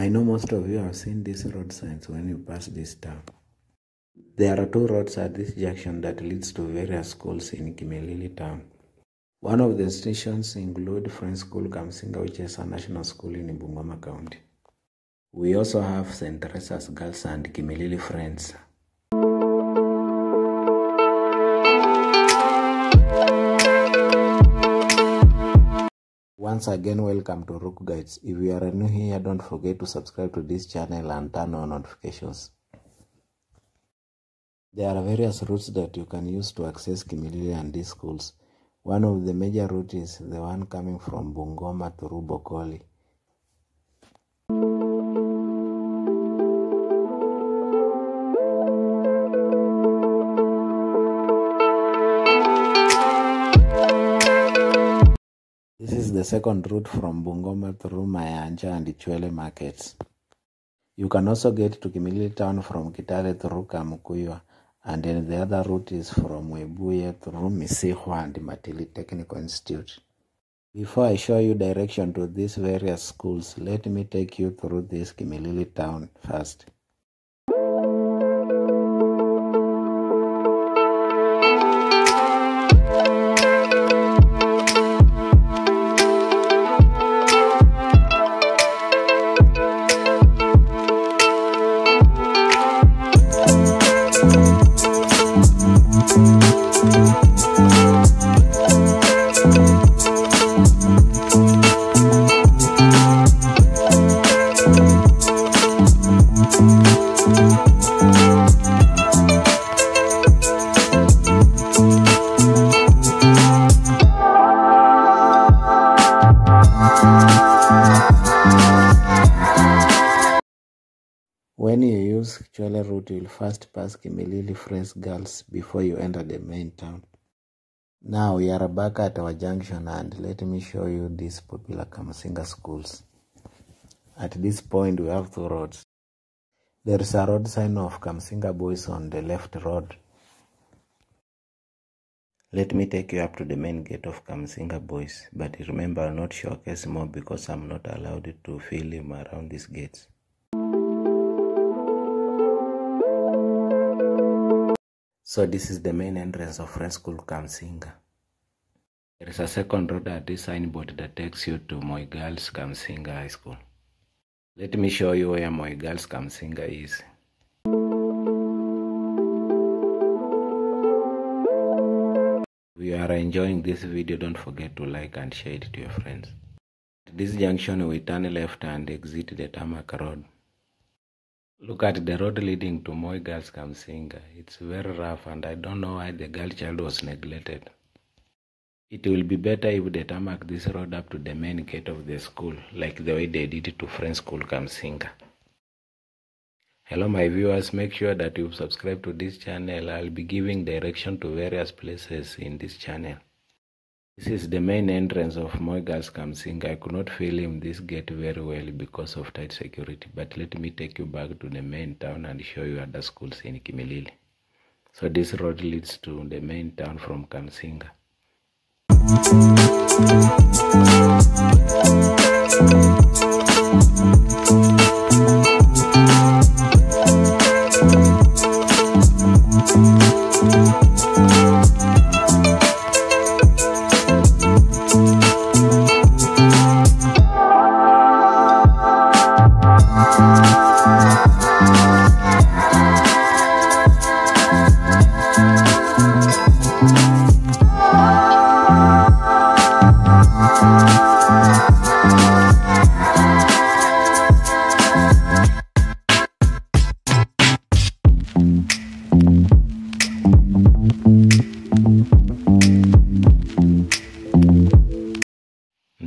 I know most of you have seen these road signs when you pass this town. There are two roads at this junction that leads to various schools in Kimilili town. One of the stations include Friends School Kamusinga, which is a national school in Bungoma County. We also have St. Teresa's Girls and Kimilili Friends. Once again, welcome to Rook Guides. If you are new here, don't forget to subscribe to this channel and turn on notifications. There are various routes that you can use to access Kimilili and these schools. One of the major routes is the one coming from Bungoma to Rubokoli. The second route from Bungoma through Mayanja and Chwele markets. You can also get to Kimilili town from Kitale through Kamukuywa, and then the other route is from Webuye through Misihwa and Matili Technical Institute. Before I show you direction to these various schools, let me take you through this Kimilili town first. Chwele route, you'll first pass Kimilili Friends Girls before you enter the main town. Now we are back at our junction and let me show you these popular Kamusinga schools. At this point we have two roads. There is a road sign of Kamusinga Boys on the left road. Let me take you up to the main gate of Kamusinga Boys, but remember I'll not showcase more because I'm not allowed to film around these gates. So this is the main entrance of Friends School Kamusinga. There is a second road at this signboard that takes you to Moi Girls Kamusinga High School. Let me show you where Moi Girls Kamusinga is. If you are enjoying this video, don't forget to like and share it to your friends. At this junction, we turn left and exit the tarmac road. Look at the road leading to Moi Girls Kamusinga. It's very rough and I don't know why the girl child was neglected. It will be better if they tarmac this road up to the main gate of the school, like the way they did to Friends School Kamusinga. Hello my viewers, make sure that you subscribe to this channel. I'll be giving direction to various places in this channel. This is the main entrance of Moigas Kamsinga. I could not film this gate very well because of tight security, but let me take you back to the main town and show you other schools in Kimilili. So this road leads to the main town from Kamsinga.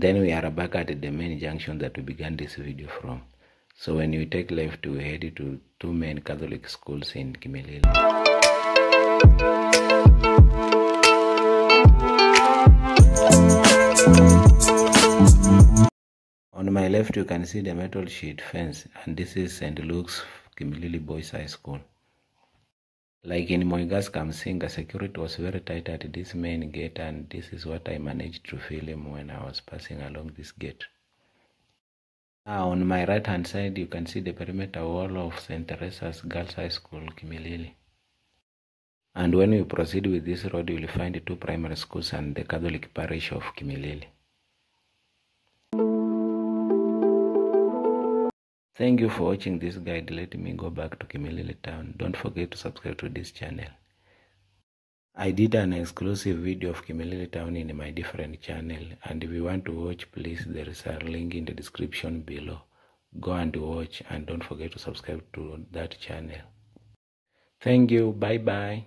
Then we are back at the main junction that we began this video from. So when you take left, we head to two main Catholic schools in Kimilili. On my left, you can see the metal sheet fence, and this is St. Luke's Kimilili Boys High School. Like in Moigas Kamusinga, security was very tight at this main gate, and this is what I managed to film when I was passing along this gate. Now on my right hand side you can see the perimeter wall of St. Teresa's Girls High School, Kimilili. And when you proceed with this road you will find two primary schools and the Catholic parish of Kimilili. Thank you for watching this guide. Let me go back to Kimilili town. Don't forget to subscribe to this channel. I did an exclusive video of Kimilili town in my different channel and if you want to watch please there is a link in the description below. Go and watch and don't forget to subscribe to that channel. Thank you. Bye bye.